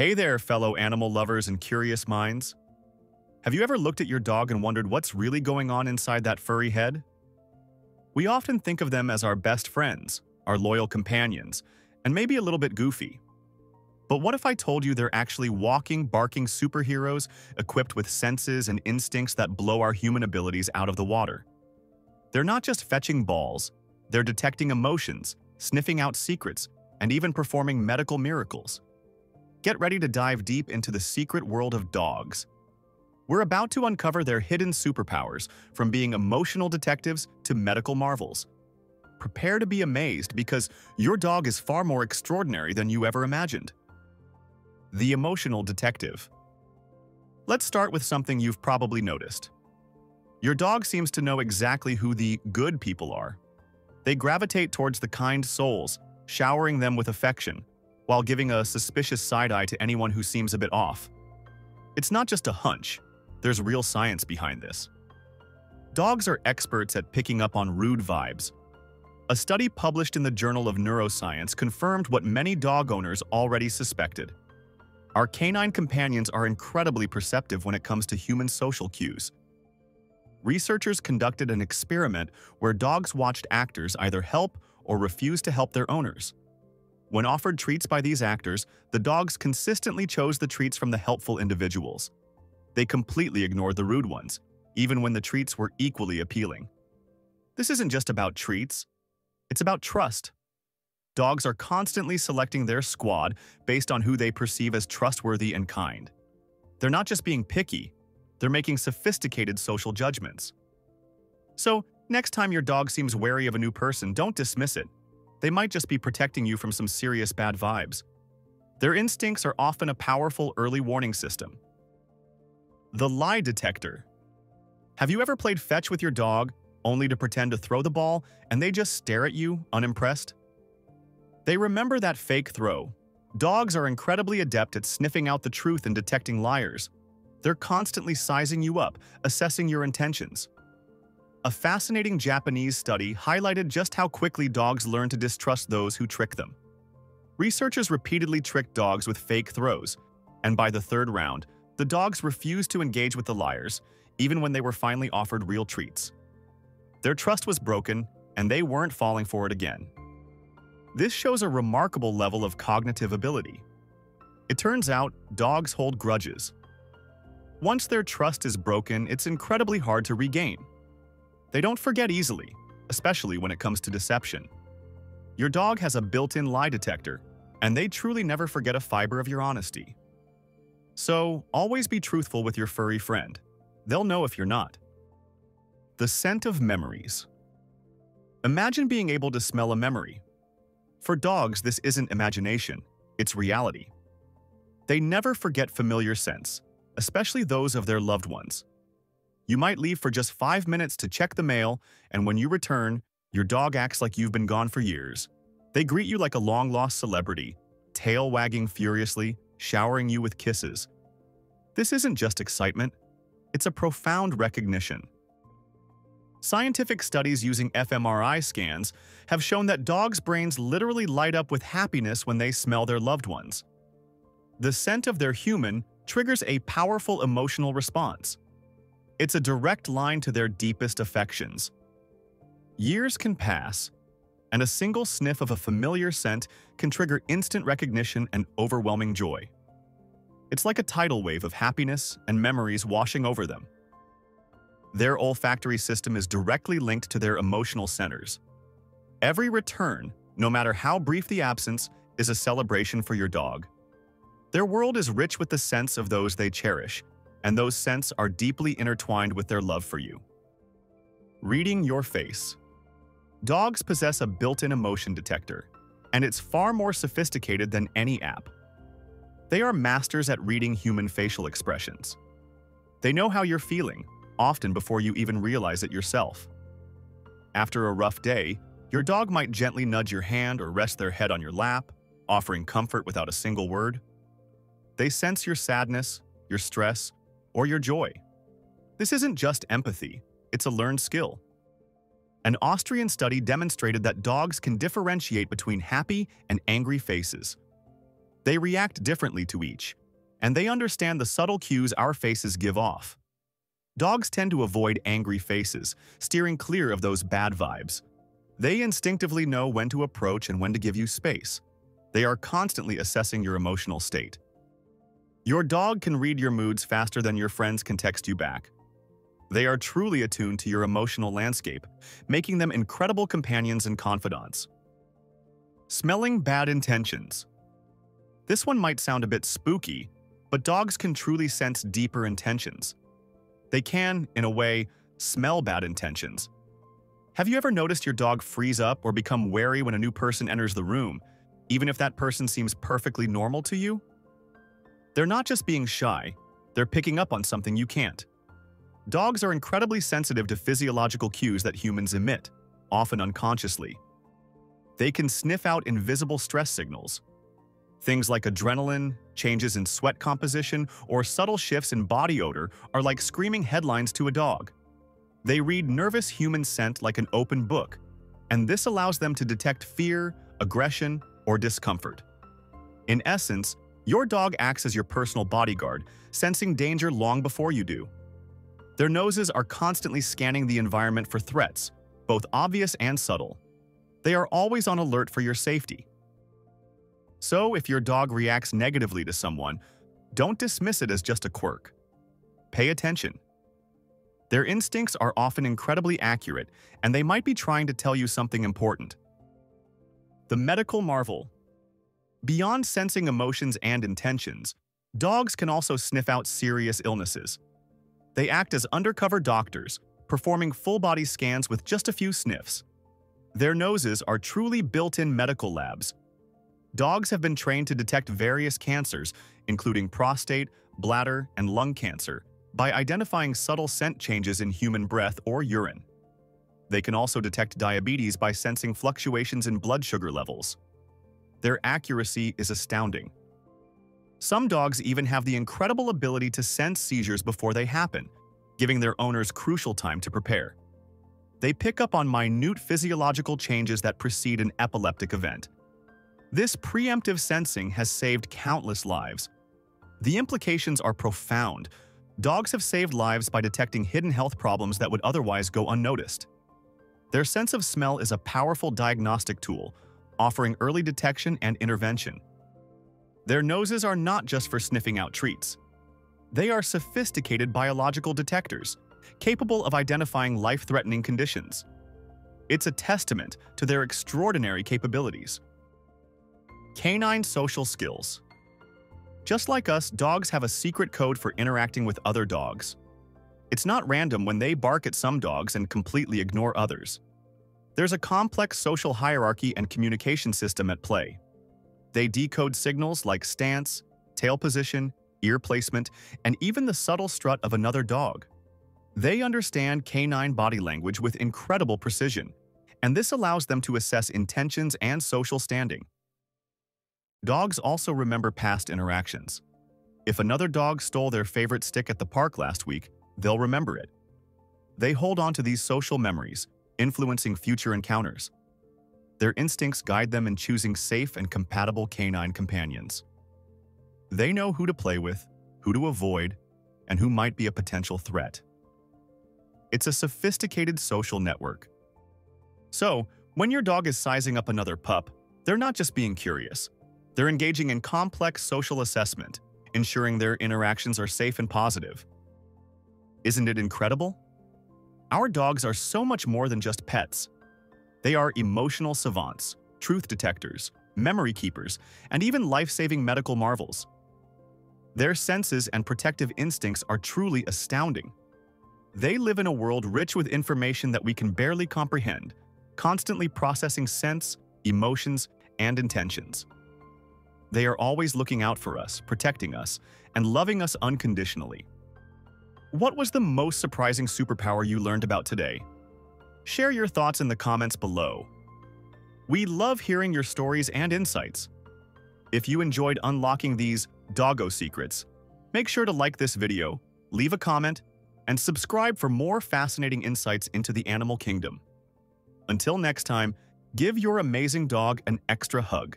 Hey there, fellow animal lovers and curious minds. Have you ever looked at your dog and wondered what's really going on inside that furry head? We often think of them as our best friends, our loyal companions, and maybe a little bit goofy. But what if I told you they're actually walking, barking superheroes equipped with senses and instincts that blow our human abilities out of the water? They're not just fetching balls, they're detecting emotions, sniffing out secrets, and even performing medical miracles. Get ready to dive deep into the secret world of dogs. We're about to uncover their hidden superpowers, from being emotional detectives to medical marvels. Prepare to be amazed because your dog is far more extraordinary than you ever imagined. The Emotional Detective Let's start with something you've probably noticed. Your dog seems to know exactly who the good people are. They gravitate towards the kind souls, showering them with affection, while giving a suspicious side eye to anyone who seems a bit off. It's not just a hunch, there's real science behind this. Dogs are experts at picking up on rude vibes. A study published in the Journal of Neuroscience confirmed what many dog owners already suspected. Our canine companions are incredibly perceptive when it comes to human social cues. Researchers conducted an experiment where dogs watched actors either help or refuse to help their owners. When offered treats by these actors, the dogs consistently chose the treats from the helpful individuals. They completely ignored the rude ones, even when the treats were equally appealing. This isn't just about treats, it's about trust. Dogs are constantly selecting their squad based on who they perceive as trustworthy and kind. They're not just being picky, they're making sophisticated social judgments. So, next time your dog seems wary of a new person, don't dismiss it. They might just be protecting you from some serious bad vibes. Their instincts are often a powerful early warning system. The lie detector. Have you ever played fetch with your dog only to pretend to throw the ball and they just stare at you, unimpressed? They remember that fake throw. Dogs are incredibly adept at sniffing out the truth and detecting liars. They're constantly sizing you up, assessing your intentions. A fascinating Japanese study highlighted just how quickly dogs learn to distrust those who trick them. Researchers repeatedly tricked dogs with fake throws, and by the third round, the dogs refused to engage with the liars, even when they were finally offered real treats. Their trust was broken, and they weren't falling for it again. This shows a remarkable level of cognitive ability. It turns out dogs hold grudges, once their trust is broken, it's incredibly hard to regain. They don't forget easily, especially when it comes to deception. Your dog has a built-in lie detector, and they truly never forget a fiber of your honesty. So, always be truthful with your furry friend. They'll know if you're not. The scent of memories. Imagine being able to smell a memory. For dogs, this isn't imagination, it's reality. They never forget familiar scents, especially those of their loved ones. You might leave for just five minutes to check the mail, and when you return, your dog acts like you've been gone for years. They greet you like a long-lost celebrity, tail wagging furiously, showering you with kisses. This isn't just excitement, it's a profound recognition. Scientific studies using fMRI scans have shown that dogs' brains literally light up with happiness when they smell their loved ones. The scent of their human triggers a powerful emotional response. It's a direct line to their deepest affections. Years can pass, and a single sniff of a familiar scent can trigger instant recognition and overwhelming joy. It's like a tidal wave of happiness and memories washing over them. Their olfactory system is directly linked to their emotional centers. Every return, no matter how brief the absence, is a celebration for your dog. Their world is rich with the scents of those they cherish, and those scents are deeply intertwined with their love for you. Reading your face. Dogs possess a built-in emotion detector, and it's far more sophisticated than any app. They are masters at reading human facial expressions. They know how you're feeling, often before you even realize it yourself. After a rough day, your dog might gently nudge your hand or rest their head on your lap, offering comfort without a single word. They sense your sadness, your stress, or your joy. This isn't just empathy, it's a learned skill. An Austrian study demonstrated that dogs can differentiate between happy and angry faces. They react differently to each, and they understand the subtle cues our faces give off. Dogs tend to avoid angry faces, steering clear of those bad vibes. They instinctively know when to approach and when to give you space. They are constantly assessing your emotional state. Your dog can read your moods faster than your friends can text you back. They are truly attuned to your emotional landscape, making them incredible companions and confidants. Smelling bad intentions. This one might sound a bit spooky, but dogs can truly sense deeper intentions. They can, in a way, smell bad intentions. Have you ever noticed your dog freeze up or become wary when a new person enters the room, even if that person seems perfectly normal to you? They're not just being shy, they're picking up on something you can't. Dogs are incredibly sensitive to physiological cues that humans emit, often unconsciously. They can sniff out invisible stress signals. Things like adrenaline, changes in sweat composition, or subtle shifts in body odor are like screaming headlines to a dog. They read nervous human scent like an open book, and this allows them to detect fear, aggression, or discomfort. In essence, your dog acts as your personal bodyguard, sensing danger long before you do. Their noses are constantly scanning the environment for threats, both obvious and subtle. They are always on alert for your safety. So if your dog reacts negatively to someone, don't dismiss it as just a quirk. Pay attention. Their instincts are often incredibly accurate, and they might be trying to tell you something important. The medical marvel. Beyond sensing emotions and intentions, dogs can also sniff out serious illnesses. They act as undercover doctors, performing full-body scans with just a few sniffs. Their noses are truly built-in medical labs. Dogs have been trained to detect various cancers, including prostate, bladder, and lung cancer, by identifying subtle scent changes in human breath or urine. They can also detect diabetes by sensing fluctuations in blood sugar levels. Their accuracy is astounding. Some dogs even have the incredible ability to sense seizures before they happen, giving their owners crucial time to prepare. They pick up on minute physiological changes that precede an epileptic event. This preemptive sensing has saved countless lives. The implications are profound. Dogs have saved lives by detecting hidden health problems that would otherwise go unnoticed. Their sense of smell is a powerful diagnostic tool, offering early detection and intervention. Their noses are not just for sniffing out treats. They are sophisticated biological detectors, capable of identifying life-threatening conditions. It's a testament to their extraordinary capabilities. Canine social skills. Just like us, dogs have a secret code for interacting with other dogs. It's not random when they bark at some dogs and completely ignore others. There's a complex social hierarchy and communication system at play. They decode signals like stance, tail position, ear placement, and even the subtle strut of another dog. They understand canine body language with incredible precision, and this allows them to assess intentions and social standing. Dogs also remember past interactions. If another dog stole their favorite stick at the park last week, they'll remember it. They hold on to these social memories, influencing future encounters. Their instincts guide them in choosing safe and compatible canine companions. They know who to play with, who to avoid, and who might be a potential threat. It's a sophisticated social network. So, when your dog is sizing up another pup, they're not just being curious. They're engaging in complex social assessment, ensuring their interactions are safe and positive. Isn't it incredible? Our dogs are so much more than just pets. They are emotional savants, truth detectors, memory keepers, and even life-saving medical marvels. Their senses and protective instincts are truly astounding. They live in a world rich with information that we can barely comprehend, constantly processing sense, emotions, and intentions. They are always looking out for us, protecting us, and loving us unconditionally. What was the most surprising superpower you learned about today? Share your thoughts in the comments below. We love hearing your stories and insights. If you enjoyed unlocking these doggo secrets, make sure to like this video, leave a comment, and subscribe for more fascinating insights into the animal kingdom. Until next time, give your amazing dog an extra hug.